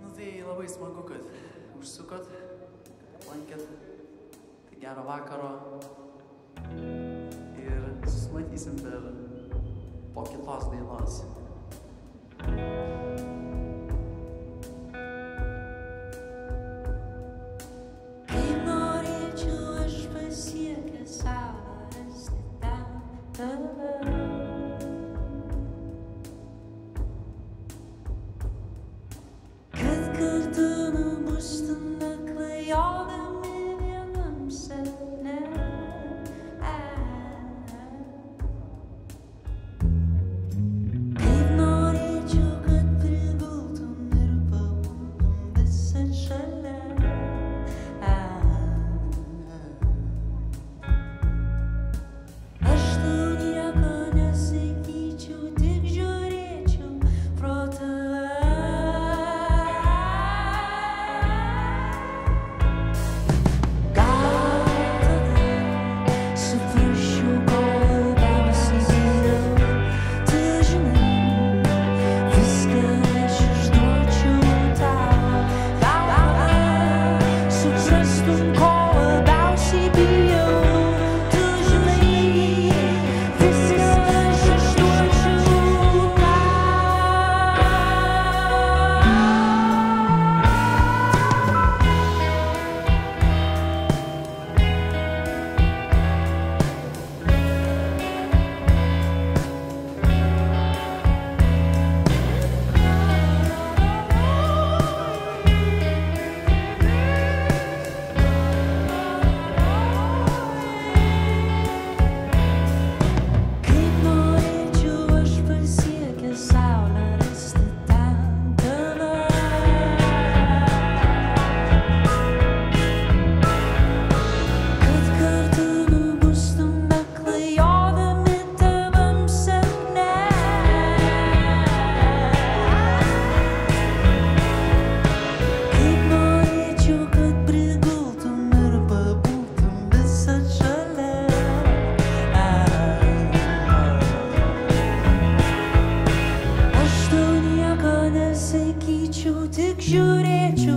Nu tai labai smagu, kad užsukot, lankėt. Tai gero vakaro. Ir susimatysim per po kitos dainos. thank you Artık jüreci